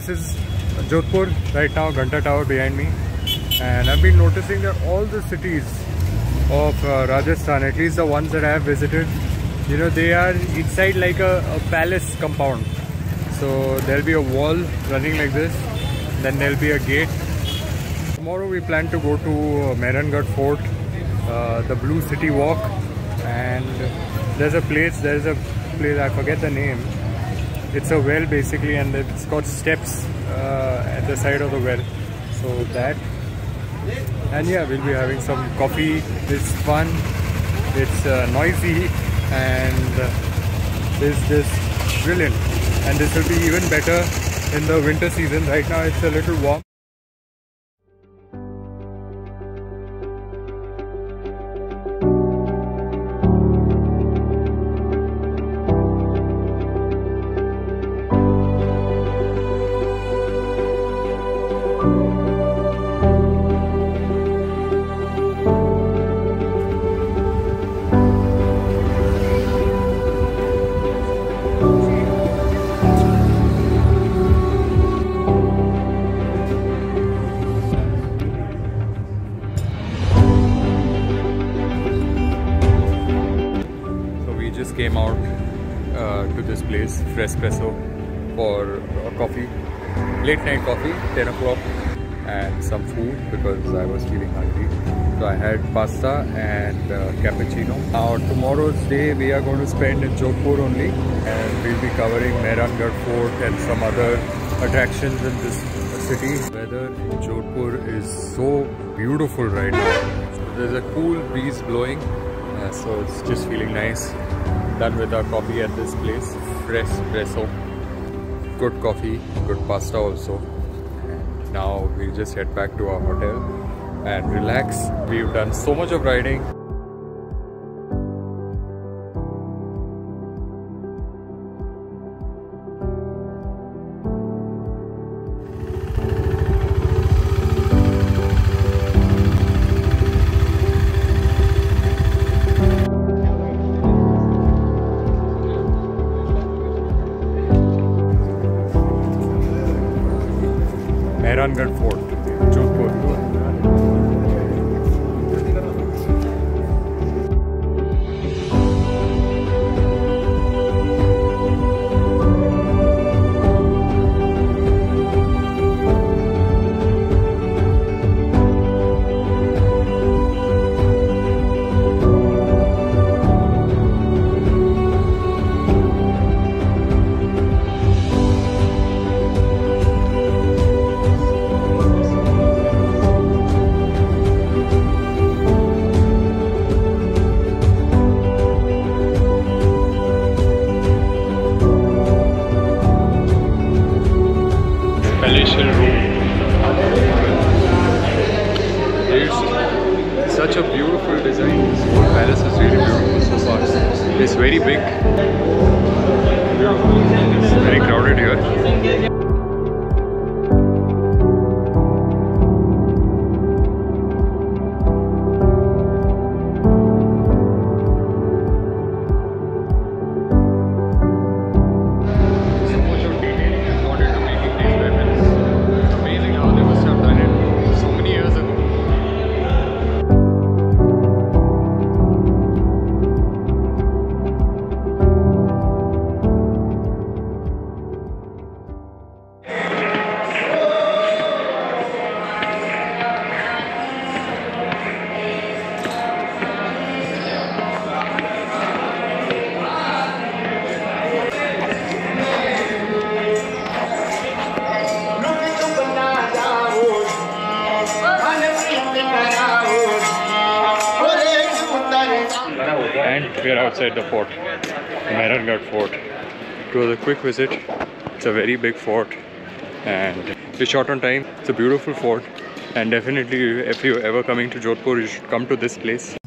this is Jodhpur right now, Ghanta Tower behind me. And I've been noticing that all the cities of uh, Rajasthan, at least the ones that I have visited, you know, they are inside like a, a palace compound. So there'll be a wall running like this, then there'll be a gate. Tomorrow we plan to go to uh, Mehrangarh Fort, uh, the Blue City Walk, and there's a place, there's a place, I forget the name, it's a well basically and it's got steps uh, at the side of the well. So that and yeah we'll be having some coffee. It's fun it's uh, noisy and uh, it's just brilliant. And this will be even better in the winter season. Right now it's a little warm came out uh, to this place, Frespresso, for a coffee, late night coffee, 10 o'clock, and some food because I was feeling hungry. So I had pasta and uh, cappuccino. Now tomorrow's day we are going to spend in Jodhpur only and we'll be covering Mehrangarh Fort and some other attractions in this city. Weather in Jodhpur is so beautiful right now. So there's a cool breeze blowing uh, so it's just feeling nice done with our coffee at this place. Fresh espresso. Good coffee good pasta also. And now we'll just head back to our hotel and relax. We've done so much of riding Mehrangarh Fort, Jodhpur. This palace is really beautiful so far. It's very big. It's very crowded here. We are outside the fort, Mehrangarh Fort. It was a quick visit. It's a very big fort and it's short on time. It's a beautiful fort and definitely if you're ever coming to Jodhpur you should come to this place.